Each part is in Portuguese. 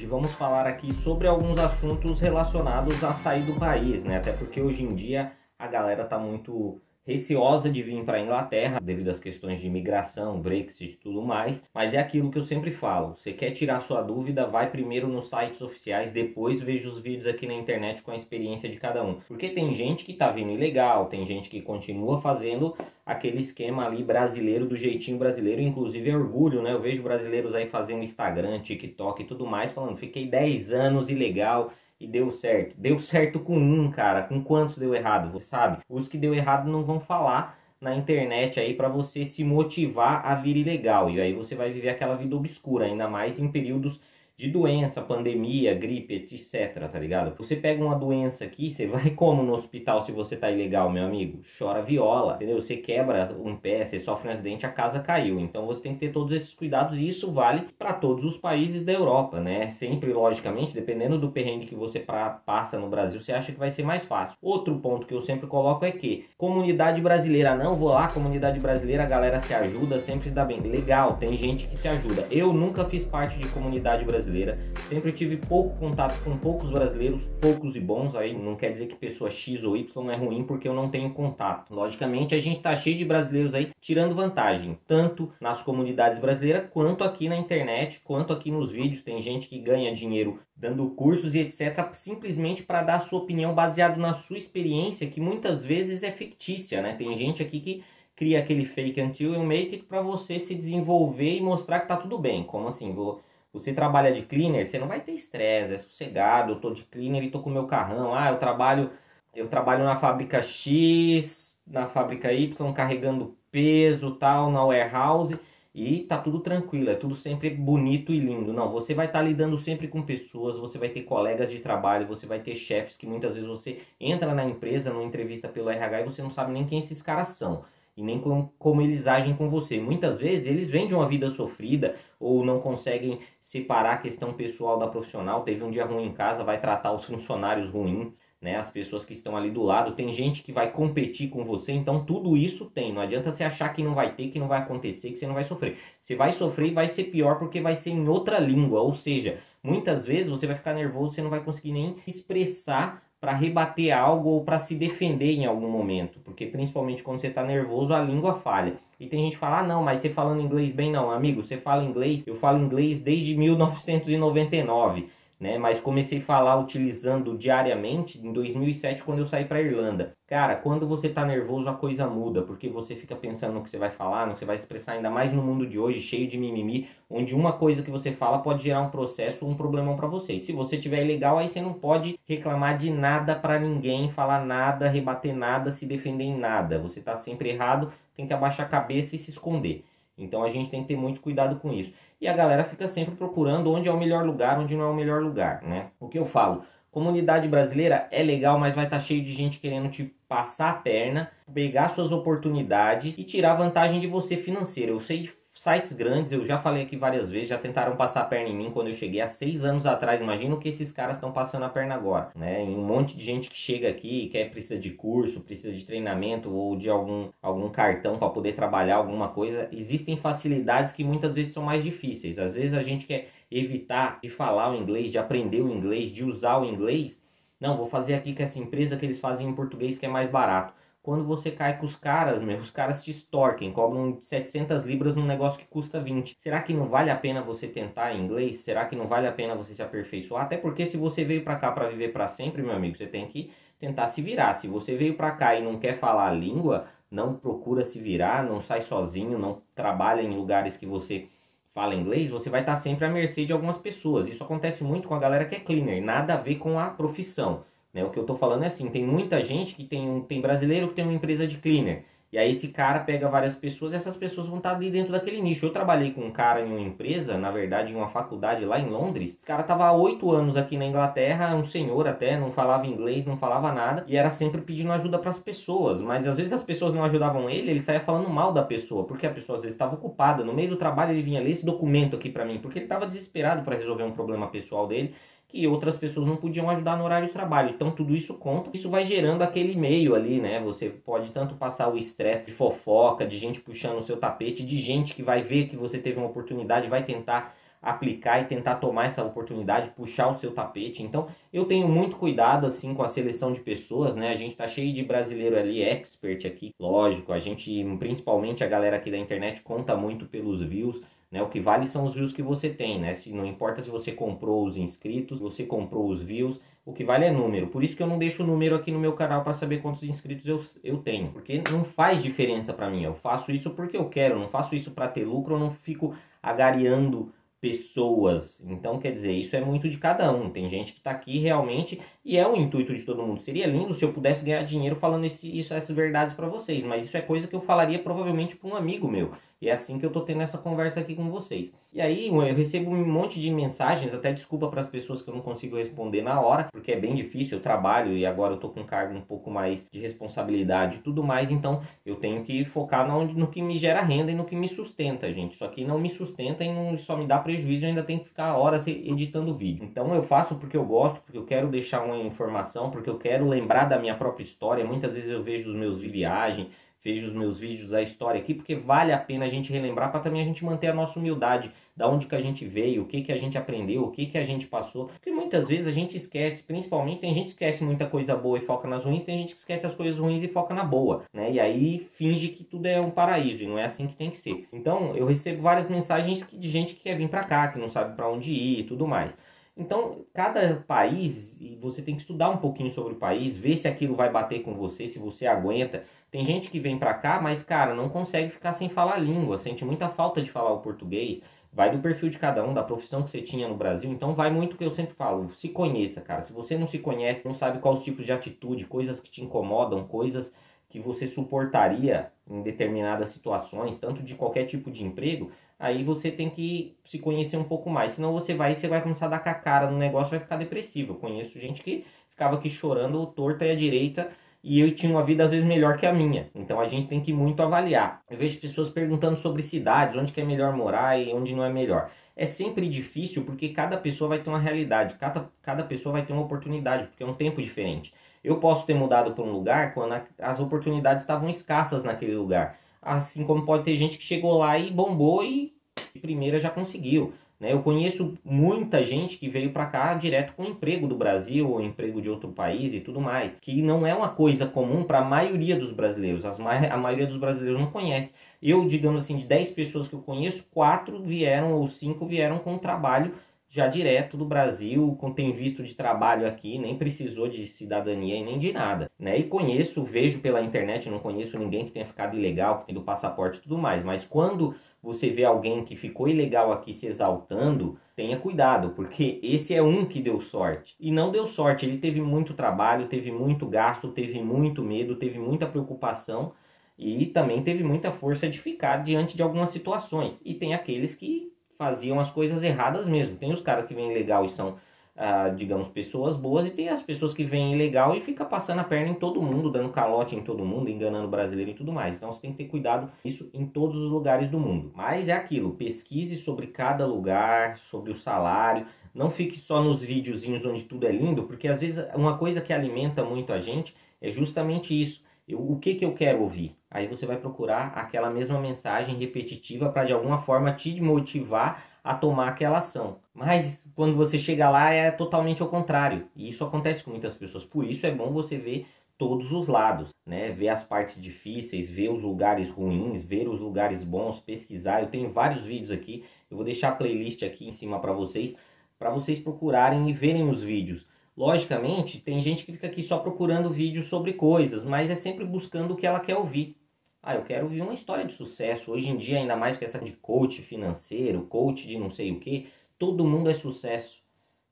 Hoje vamos falar aqui sobre alguns assuntos relacionados a sair do país, né? Até porque hoje em dia a galera tá muito receosa de vir para a Inglaterra devido às questões de imigração, Brexit e tudo mais. Mas é aquilo que eu sempre falo: você quer tirar sua dúvida, vai primeiro nos sites oficiais, depois veja os vídeos aqui na internet com a experiência de cada um. Porque tem gente que tá vindo ilegal, tem gente que continua fazendo aquele esquema ali brasileiro do jeitinho brasileiro, inclusive é orgulho, né? Eu vejo brasileiros aí fazendo Instagram, TikTok e tudo mais, falando: fiquei 10 anos ilegal e deu certo. Deu certo com um, cara. Com quantos deu errado? Você sabe? Os que deu errado não vão falar na internet aí para você se motivar a vir ilegal. E aí você vai viver aquela vida obscura, ainda mais em períodos de doença, pandemia, gripe, etc, tá ligado? Você pega uma doença aqui, você vai como no hospital se você tá ilegal, meu amigo? Chora viola, entendeu? Você quebra um pé, você sofre um acidente, a casa caiu. Então você tem que ter todos esses cuidados e isso vale para todos os países da Europa, né? Sempre, logicamente, dependendo do perrengue que você pra, passa no Brasil, você acha que vai ser mais fácil. Outro ponto que eu sempre coloco é que comunidade brasileira, não vou lá, comunidade brasileira, a galera se ajuda, sempre se dá bem. Legal, tem gente que se ajuda. Eu nunca fiz parte de comunidade brasileira brasileira. Sempre tive pouco contato com poucos brasileiros, poucos e bons. Aí não quer dizer que pessoa X ou Y é ruim porque eu não tenho contato. Logicamente, a gente tá cheio de brasileiros aí tirando vantagem, tanto nas comunidades brasileiras quanto aqui na internet, quanto aqui nos vídeos. Tem gente que ganha dinheiro dando cursos e etc, simplesmente para dar sua opinião baseado na sua experiência, que muitas vezes é fictícia, né? Tem gente aqui que cria aquele fake until you make it para você se desenvolver e mostrar que tá tudo bem. Como assim? Vou você trabalha de cleaner, você não vai ter estresse, é sossegado. Eu tô de cleaner e tô com meu carrão. Ah, eu trabalho, eu trabalho na fábrica X, na fábrica Y, carregando peso, tal, na warehouse e tá tudo tranquilo, é tudo sempre bonito e lindo. Não, você vai estar tá lidando sempre com pessoas, você vai ter colegas de trabalho, você vai ter chefes que muitas vezes você entra na empresa, numa entrevista pelo RH e você não sabe nem quem esses caras são e nem como, como eles agem com você. Muitas vezes eles vêm de uma vida sofrida ou não conseguem separar a questão pessoal da profissional. Teve um dia ruim em casa, vai tratar os funcionários ruins, né? As pessoas que estão ali do lado. Tem gente que vai competir com você, então tudo isso tem. Não adianta você achar que não vai ter, que não vai acontecer, que você não vai sofrer. Você vai sofrer e vai ser pior porque vai ser em outra língua, ou seja, muitas vezes você vai ficar nervoso, você não vai conseguir nem expressar para rebater algo ou para se defender em algum momento, porque principalmente quando você está nervoso a língua falha. E tem gente que fala: ah, "Não, mas você falando inglês bem não, amigo, você fala inglês, eu falo inglês desde 1999" né? Mas comecei a falar utilizando diariamente em 2007 quando eu saí para Irlanda. Cara, quando você tá nervoso a coisa muda, porque você fica pensando no que você vai falar, no que você vai expressar, ainda mais no mundo de hoje, cheio de mimimi, onde uma coisa que você fala pode gerar um processo um problemão para você. E se você tiver ilegal, aí você não pode reclamar de nada para ninguém, falar nada, rebater nada, se defender em nada. Você tá sempre errado, tem que abaixar a cabeça e se esconder. Então a gente tem que ter muito cuidado com isso. E a galera fica sempre procurando onde é o melhor lugar, onde não é o melhor lugar, né? O que eu falo? Comunidade brasileira é legal, mas vai estar tá cheio de gente querendo te passar a perna, pegar suas oportunidades e tirar vantagem de você financeira. Eu sei de sites grandes, eu já falei aqui várias vezes, já tentaram passar a perna em mim quando eu cheguei há seis anos atrás. Imagina o que esses caras estão passando a perna agora, né? E um monte de gente que chega aqui e quer precisa de curso, precisa de treinamento ou de algum, algum cartão para poder trabalhar alguma coisa. Existem facilidades que muitas vezes são mais difíceis. Às vezes a gente quer evitar de falar o inglês, de aprender o inglês, de usar o inglês. Não, vou fazer aqui com essa empresa que eles fazem em português que é mais barato quando você cai com os caras, meu, os caras te extorquem, cobram 700 libras num negócio que custa 20. Será que não vale a pena você tentar em inglês? Será que não vale a pena você se aperfeiçoar? Até porque se você veio para cá para viver para sempre, meu amigo, você tem que tentar se virar. Se você veio para cá e não quer falar a língua, não procura se virar, não sai sozinho, não trabalha em lugares que você fala inglês, você vai estar sempre à mercê de algumas pessoas. Isso acontece muito com a galera que é cleaner, nada a ver com a profissão. Né? O que eu estou falando é assim, tem muita gente que tem um, tem brasileiro que tem uma empresa de cleaner. E aí esse cara pega várias pessoas e essas pessoas vão estar ali dentro daquele nicho. Eu trabalhei com um cara em uma empresa, na verdade em uma faculdade lá em Londres. O cara estava há oito anos aqui na Inglaterra, um senhor até, não falava inglês, não falava nada. E era sempre pedindo ajuda para as pessoas. Mas às vezes as pessoas não ajudavam ele, ele saía falando mal da pessoa. Porque a pessoa às vezes estava ocupada. No meio do trabalho ele vinha ler esse documento aqui para mim. Porque ele estava desesperado para resolver um problema pessoal dele que outras pessoas não podiam ajudar no horário de trabalho. Então tudo isso conta, isso vai gerando aquele meio ali, né? Você pode tanto passar o estresse de fofoca, de gente puxando o seu tapete, de gente que vai ver que você teve uma oportunidade, vai tentar aplicar e tentar tomar essa oportunidade, puxar o seu tapete. Então, eu tenho muito cuidado assim com a seleção de pessoas, né? A gente tá cheio de brasileiro ali expert aqui, lógico. A gente, principalmente a galera aqui da internet conta muito pelos views. Né, o que vale são os views que você tem, né? Se, não importa se você comprou os inscritos, você comprou os views, o que vale é número. Por isso que eu não deixo o número aqui no meu canal para saber quantos inscritos eu, eu tenho. Porque não faz diferença para mim. Eu faço isso porque eu quero, não faço isso para ter lucro, eu não fico agariando pessoas. Então, quer dizer, isso é muito de cada um. Tem gente que está aqui realmente e é o intuito de todo mundo. Seria lindo se eu pudesse ganhar dinheiro falando esse, isso, essas verdades para vocês, mas isso é coisa que eu falaria provavelmente para um amigo meu. E é assim que eu tô tendo essa conversa aqui com vocês. E aí eu recebo um monte de mensagens, até desculpa para as pessoas que eu não consigo responder na hora, porque é bem difícil, eu trabalho e agora eu tô com um cargo um pouco mais de responsabilidade e tudo mais, então eu tenho que focar no, no que me gera renda e no que me sustenta, gente. Só que não me sustenta e não só me dá prejuízo, eu ainda tenho que ficar horas editando vídeo. Então eu faço porque eu gosto, porque eu quero deixar informação, porque eu quero lembrar da minha própria história. Muitas vezes eu vejo os meus viagens, vejo os meus vídeos da história aqui, porque vale a pena a gente relembrar para também a gente manter a nossa humildade, da onde que a gente veio, o que que a gente aprendeu, o que que a gente passou. Porque muitas vezes a gente esquece, principalmente tem gente que esquece muita coisa boa e foca nas ruins, tem gente que esquece as coisas ruins e foca na boa, né? E aí finge que tudo é um paraíso e não é assim que tem que ser. Então, eu recebo várias mensagens de gente que quer vir para cá, que não sabe para onde ir e tudo mais. Então, cada país, você tem que estudar um pouquinho sobre o país, ver se aquilo vai bater com você, se você aguenta. Tem gente que vem pra cá, mas, cara, não consegue ficar sem falar língua, sente muita falta de falar o português. Vai do perfil de cada um, da profissão que você tinha no Brasil. Então, vai muito que eu sempre falo: se conheça, cara. Se você não se conhece, não sabe quais os tipos de atitude, coisas que te incomodam, coisas que você suportaria em determinadas situações, tanto de qualquer tipo de emprego, aí você tem que se conhecer um pouco mais. Senão você vai, você vai começar a dar com a cara no negócio, vai ficar depressivo. Eu conheço gente que ficava aqui chorando torta e à direita e eu tinha uma vida às vezes melhor que a minha. Então a gente tem que muito avaliar. Eu vejo pessoas perguntando sobre cidades, onde que é melhor morar e onde não é melhor. É sempre difícil porque cada pessoa vai ter uma realidade, cada, cada pessoa vai ter uma oportunidade, porque é um tempo diferente. Eu posso ter mudado para um lugar quando as oportunidades estavam escassas naquele lugar. Assim como pode ter gente que chegou lá e bombou e de primeira já conseguiu. Né? Eu conheço muita gente que veio para cá direto com emprego do Brasil ou emprego de outro país e tudo mais, que não é uma coisa comum para a maioria dos brasileiros. As ma a maioria dos brasileiros não conhece. Eu, digamos assim, de 10 pessoas que eu conheço, 4 vieram ou 5 vieram com trabalho já direto do Brasil, com tem visto de trabalho aqui, nem precisou de cidadania e nem de nada, né? E conheço, vejo pela internet, não conheço ninguém que tenha ficado ilegal, do passaporte e tudo mais, mas quando você vê alguém que ficou ilegal aqui se exaltando, tenha cuidado, porque esse é um que deu sorte. E não deu sorte, ele teve muito trabalho, teve muito gasto, teve muito medo, teve muita preocupação e também teve muita força de ficar diante de algumas situações. E tem aqueles que faziam as coisas erradas mesmo. Tem os caras que vêm legal e são, ah, digamos, pessoas boas, e tem as pessoas que vêm ilegal e fica passando a perna em todo mundo, dando calote em todo mundo, enganando o brasileiro e tudo mais. Então você tem que ter cuidado isso em todos os lugares do mundo. Mas é aquilo, pesquise sobre cada lugar, sobre o salário. Não fique só nos videozinhos onde tudo é lindo, porque às vezes uma coisa que alimenta muito a gente é justamente isso. Eu, o que, que eu quero ouvir? Aí você vai procurar aquela mesma mensagem repetitiva para de alguma forma te motivar a tomar aquela ação. Mas quando você chega lá é totalmente ao contrário. E isso acontece com muitas pessoas. Por isso é bom você ver todos os lados, né? Ver as partes difíceis, ver os lugares ruins, ver os lugares bons, pesquisar. Eu tenho vários vídeos aqui. Eu vou deixar a playlist aqui em cima para vocês, para vocês procurarem e verem os vídeos. Logicamente, tem gente que fica aqui só procurando vídeos sobre coisas, mas é sempre buscando o que ela quer ouvir. Ah, eu quero ouvir uma história de sucesso. Hoje em dia, ainda mais que essa de coach financeiro, coach de não sei o que, todo mundo é sucesso,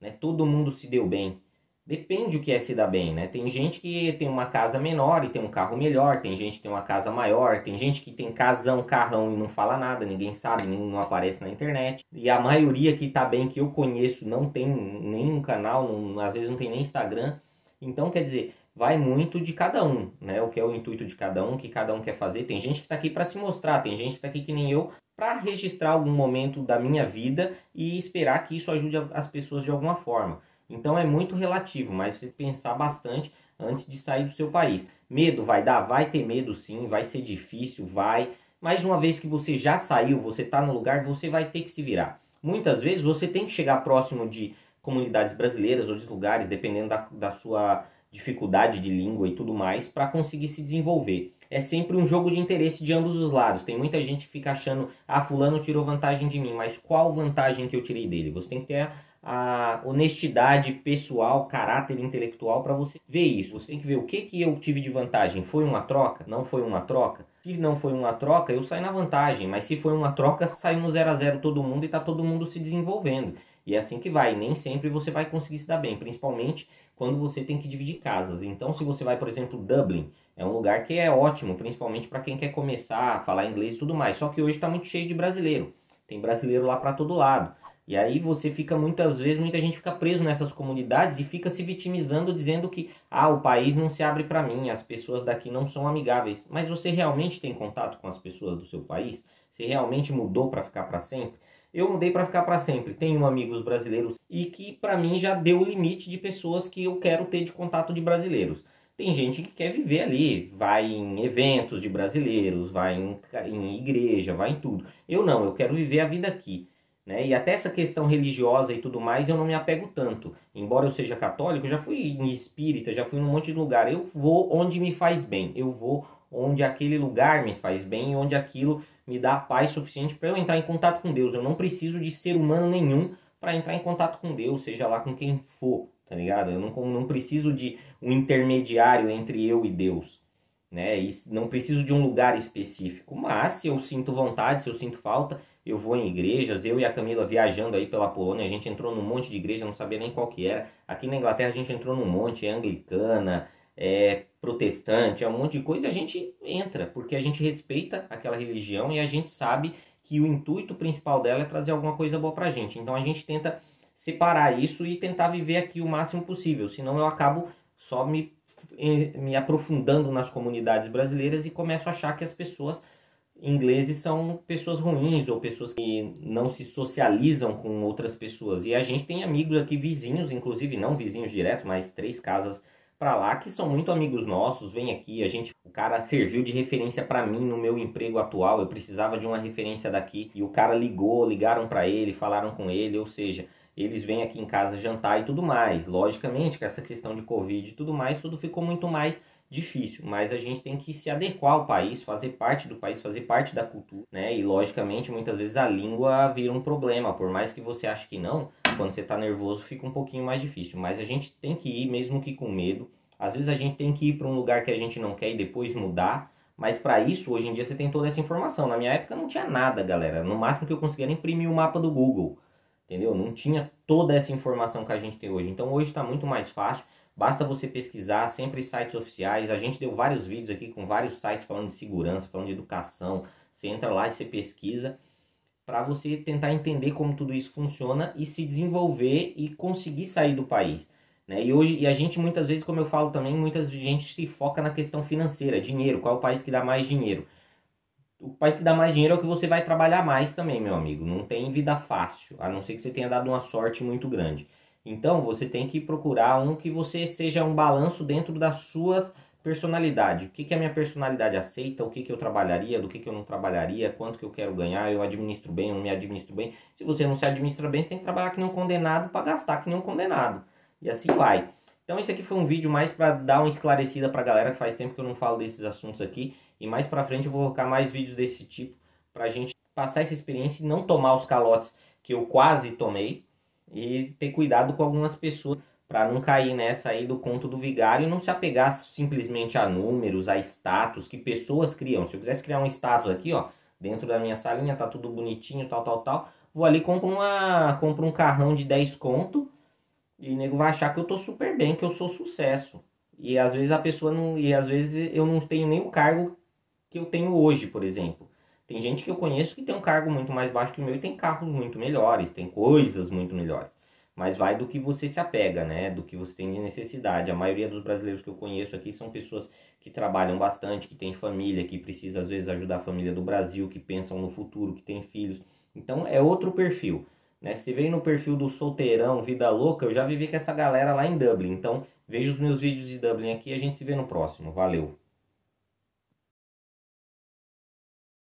né? Todo mundo se deu bem. Depende o que é se dar bem, né? Tem gente que tem uma casa menor e tem um carro melhor, tem gente que tem uma casa maior, tem gente que tem casão, carrão e não fala nada, ninguém sabe, não aparece na internet. E a maioria que tá bem, que eu conheço, não tem nenhum canal, não, às vezes não tem nem Instagram. Então, quer dizer, vai muito de cada um, né? O que é o intuito de cada um, o que cada um quer fazer. Tem gente que está aqui para se mostrar, tem gente que está aqui que nem eu para registrar algum momento da minha vida e esperar que isso ajude as pessoas de alguma forma. Então é muito relativo, mas você pensar bastante antes de sair do seu país. Medo vai dar? Vai ter medo sim, vai ser difícil, vai. Mas uma vez que você já saiu, você está no lugar, você vai ter que se virar. muitas vezes você tem que chegar próximo de comunidades brasileiras ou de lugares, dependendo da, da sua dificuldade de língua e tudo mais, para conseguir se desenvolver. É sempre um jogo de interesse de ambos os lados. Tem muita gente que fica achando, ah, fulano tirou vantagem de mim, mas qual vantagem que eu tirei dele? Você tem que ter a honestidade pessoal, caráter intelectual para você ver isso. Você tem que ver o que, que eu tive de vantagem. Foi uma troca? Não foi uma troca? Se não foi uma troca, eu saio na vantagem. Mas se foi uma troca, sai no 0 a 0 todo mundo e está todo mundo se desenvolvendo. E é assim que vai. Nem sempre você vai conseguir se dar bem, principalmente quando você tem que dividir casas. Então, se você vai, por exemplo, Dublin, é um lugar que é ótimo, principalmente para quem quer começar a falar inglês e tudo mais. Só que hoje está muito cheio de brasileiro. Tem brasileiro lá para todo lado. E aí você fica muitas vezes, muita gente fica preso nessas comunidades e fica se vitimizando dizendo que ah, o país não se abre para mim, as pessoas daqui não são amigáveis. Mas você realmente tem contato com as pessoas do seu país? Você realmente mudou para ficar para sempre? Eu mudei para ficar para sempre. Tenho amigos brasileiros e que para mim já deu o limite de pessoas que eu quero ter de contato de brasileiros. Tem gente que quer viver ali, vai em eventos de brasileiros, vai em, em igreja, vai em tudo. Eu não, eu quero viver a vida aqui. Né? E até essa questão religiosa e tudo mais, eu não me apego tanto. Embora eu seja católico, eu já fui em espírita, já fui em um monte de lugar. Eu vou onde me faz bem. Eu vou onde aquele lugar me faz bem e onde aquilo me dá paz suficiente para eu entrar em contato com Deus. Eu não preciso de ser humano nenhum para entrar em contato com Deus, seja lá com quem for, tá ligado? Eu não, não preciso de um intermediário entre eu e Deus, né? E não preciso de um lugar específico. Mas se eu sinto vontade, se eu sinto falta, eu vou em igrejas, eu e a Camila viajando aí pela Polônia, a gente entrou num monte de igreja, não sabia nem qual que era. Aqui na Inglaterra a gente entrou num monte, é anglicana, é protestante, é um monte de coisa, a gente entra, porque a gente respeita aquela religião e a gente sabe que o intuito principal dela é trazer alguma coisa boa pra gente. Então a gente tenta separar isso e tentar viver aqui o máximo possível, senão eu acabo só me, me aprofundando nas comunidades brasileiras e começo a achar que as pessoas ingleses são pessoas ruins ou pessoas que não se socializam com outras pessoas. E a gente tem amigos aqui vizinhos, inclusive não vizinhos diretos, mas três casas para lá que são muito amigos nossos, vem aqui, a gente, o cara serviu de referência para mim no meu emprego atual, eu precisava de uma referência daqui e o cara ligou, ligaram para ele, falaram com ele, ou seja, eles vêm aqui em casa jantar e tudo mais. Logicamente, com essa questão de Covid e tudo mais, tudo ficou muito mais difícil, mas a gente tem que se adequar ao país, fazer parte do país, fazer parte da cultura, né? E logicamente, muitas vezes a língua vira um problema, por mais que você ache que não, quando você está nervoso fica um pouquinho mais difícil, mas a gente tem que ir mesmo que com medo. Às vezes a gente tem que ir para um lugar que a gente não quer e depois mudar, mas para isso hoje em dia você tem toda essa informação. Na minha época não tinha nada, galera. No máximo que eu conseguia era imprimir o mapa do Google. Entendeu? Não tinha toda essa informação que a gente tem hoje. Então hoje está muito mais fácil. Basta você pesquisar, sempre sites oficiais. A gente deu vários vídeos aqui com vários sites falando de segurança, falando de educação. Você entra lá e você pesquisa para você tentar entender como tudo isso funciona e se desenvolver e conseguir sair do país. Né? E, hoje, e a gente muitas vezes, como eu falo também, muita gente se foca na questão financeira, dinheiro, qual é o país que dá mais dinheiro. O país que dá mais dinheiro é o que você vai trabalhar mais também, meu amigo. Não tem vida fácil, a não ser que você tenha dado uma sorte muito grande. Então você tem que procurar um que você seja um balanço dentro das suas personalidade. O que, que a minha personalidade aceita, o que, que eu trabalharia, do que, que eu não trabalharia, quanto que eu quero ganhar, eu administro bem, eu não me administro bem. Se você não se administra bem, você tem que trabalhar que nem um condenado para gastar que nem um condenado. E assim vai. Então esse aqui foi um vídeo mais para dar uma esclarecida para a galera que faz tempo que eu não falo desses assuntos aqui. E mais para frente eu vou colocar mais vídeos desse tipo para a gente passar essa experiência e não tomar os calotes que eu quase tomei e ter cuidado com algumas pessoas para não cair nessa aí do conto do vigário e não se apegar simplesmente a números, a status que pessoas criam. Se eu quisesse criar um status aqui, ó, dentro da minha salinha, tá tudo bonitinho, tal, tal, tal, vou ali compro uma, compro um carrão de 10 conto e o nego vai achar que eu tô super bem, que eu sou sucesso. E às vezes a pessoa não, e às vezes eu não tenho nem o cargo que eu tenho hoje, por exemplo. Tem gente que eu conheço que tem um cargo muito mais baixo que o meu e tem carros muito melhores, tem coisas muito melhores. Mas vai do que você se apega, né? Do que você tem de necessidade. A maioria dos brasileiros que eu conheço aqui são pessoas que trabalham bastante, que têm família, que precisam às vezes ajudar a família do Brasil, que pensam no futuro, que têm filhos. Então é outro perfil. Né? Se vem no perfil do solteirão, vida louca, eu já vivi com essa galera lá em Dublin. Então veja os meus vídeos de Dublin aqui e a gente se vê no próximo. Valeu!